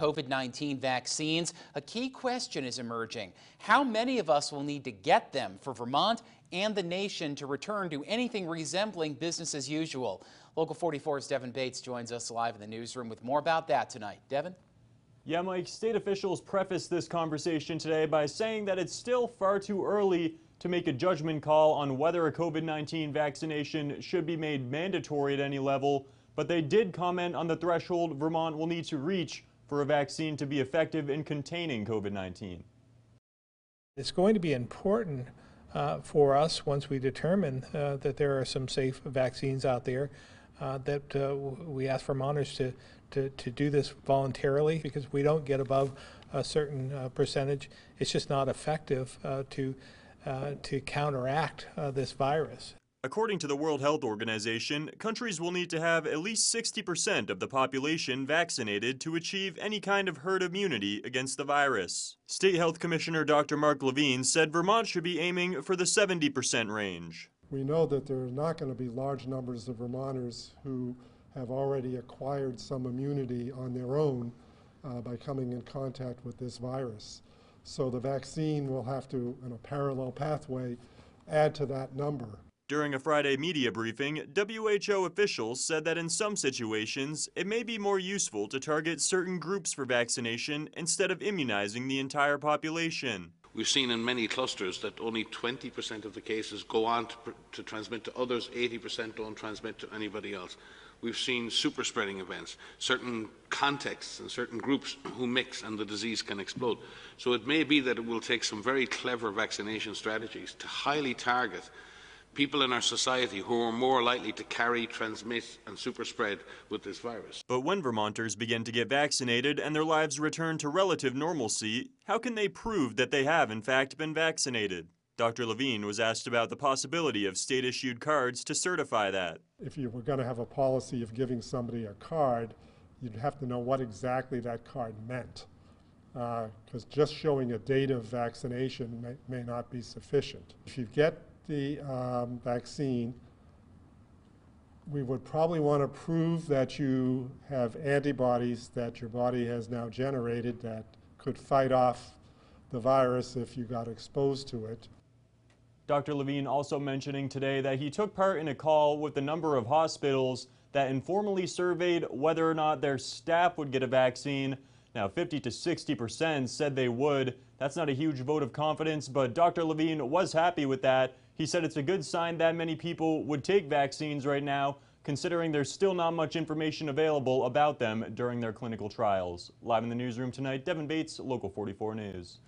COVID-19 vaccines, a key question is emerging. How many of us will need to get them for Vermont and the nation to return to anything resembling business as usual? Local 44's Devin Bates joins us live in the newsroom with more about that tonight. Devin? Yeah, Mike, state officials prefaced this conversation today by saying that it's still far too early to make a judgment call on whether a COVID-19 vaccination should be made mandatory at any level, but they did comment on the threshold Vermont will need to reach for a vaccine to be effective in containing COVID-19. It's going to be important uh, for us once we determine uh, that there are some safe vaccines out there uh, that uh, we ask Vermonters to, to, to do this voluntarily because we don't get above a certain uh, percentage. It's just not effective uh, to, to counteract this virus. According to the World Health Organization, countries will need to have at least 60% of the population vaccinated to achieve any kind of herd immunity against the virus. State Health Commissioner Dr. Mark Levine said Vermont should be aiming for the 70% range. We know that there are not going to be large numbers of Vermonters who have already acquired some immunity on their own uh, by coming in contact with this virus. So the vaccine will have to, in a parallel pathway, add to that number. During a Friday media briefing, WHO officials said that in some situations, it may be more useful to target certain groups for vaccination instead of immunizing the entire population. We've seen in many clusters that only 20% of the cases go on to, to transmit to others, 80% don't transmit to anybody else. We've seen super spreading events, certain contexts and certain groups who mix and the disease can explode. So it may be that it will take some very clever vaccination strategies to highly target people in our society who are more likely to carry, transmit and superspread with this virus. But when Vermonters begin to get vaccinated and their lives return to relative normalcy, how can they prove that they have in fact been vaccinated? Dr. Levine was asked about the possibility of state-issued cards to certify that. If you were going to have a policy of giving somebody a card, you'd have to know what exactly that card meant. Because uh, just showing a date of vaccination may, may not be sufficient. If you get the um, vaccine, we would probably want to prove that you have antibodies that your body has now generated that could fight off the virus if you got exposed to it. Dr. Levine also mentioning today that he took part in a call with a number of hospitals that informally surveyed whether or not their staff would get a vaccine. Now, 50 to 60 percent said they would. That's not a huge vote of confidence, but Dr. Levine was happy with that he said it's a good sign that many people would take vaccines right now, considering there's still not much information available about them during their clinical trials. Live in the newsroom tonight, Devin Bates, Local 44 News.